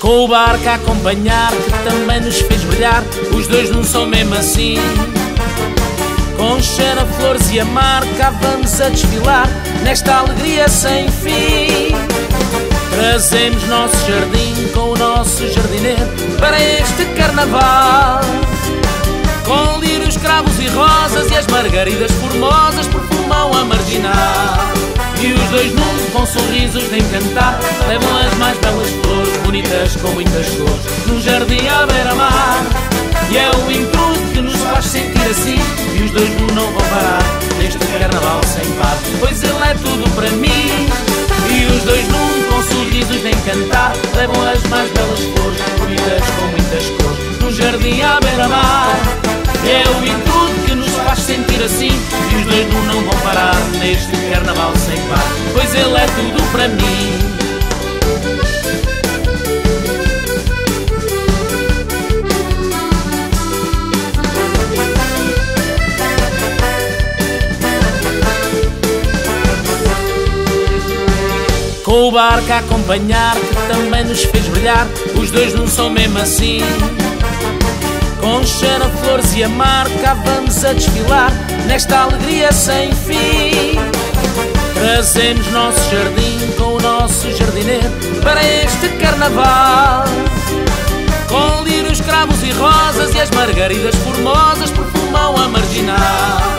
Com o barco a acompanhar, que também nos fez brilhar, os dois não são mesmo assim. Com cheiro a flores e a mar, cá vamos a desfilar, nesta alegria sem fim. Trazemos nosso jardim com o nosso jardineiro Para este carnaval. Com lírios, cravos e rosas E as margaridas formosas perfumam a marginal. E os dois num com sorrisos de encantar Levam as mais belas flores, bonitas com muitas cores. Num jardim à beira-mar E é o intruso que nos faz sentir assim. E os dois num não vão parar Neste carnaval sem par Pois ele é tudo para mim sorrisos de encantar. Levam as mais belas flores, bonitas com muitas cores. Num jardim à beira-mar. É o intruso que nos faz sentir assim. E os dois não vão parar Neste carnaval sem par. Pois ele é tudo para mim Com o barco a acompanhar que também nos fez brilhar Os dois não são mesmo assim. Com cheiro a flores e a mar cá vamos a desfilar Nesta alegria sem fim. Trazemos nosso jardim com o nosso jardineiro Para este carnaval. Com lírios, cravos e rosas E as margaridas formosas perfumam a marginal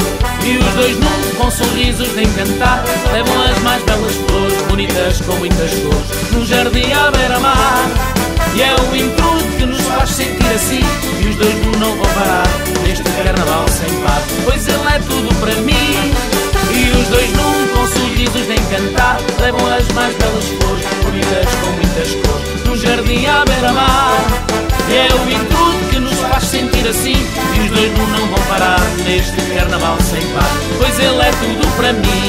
e os dois num com sorrisos de encantar Levam as mais belas flores, bonitas com muitas cores Num jardim à beira-mar. E é o intruso que nos faz sentir assim E os dois não vão parar Neste carnaval sem par. Pois ele é tudo para mim E os dois num com sorrisos de encantar Levam as mais belas flores, bonitas com muitas cores Num jardim à beira-mar. E é o intruso que nos faz sentir assim E os dois não vão parar neste carnaval sem par. Pois ele é tudo para mim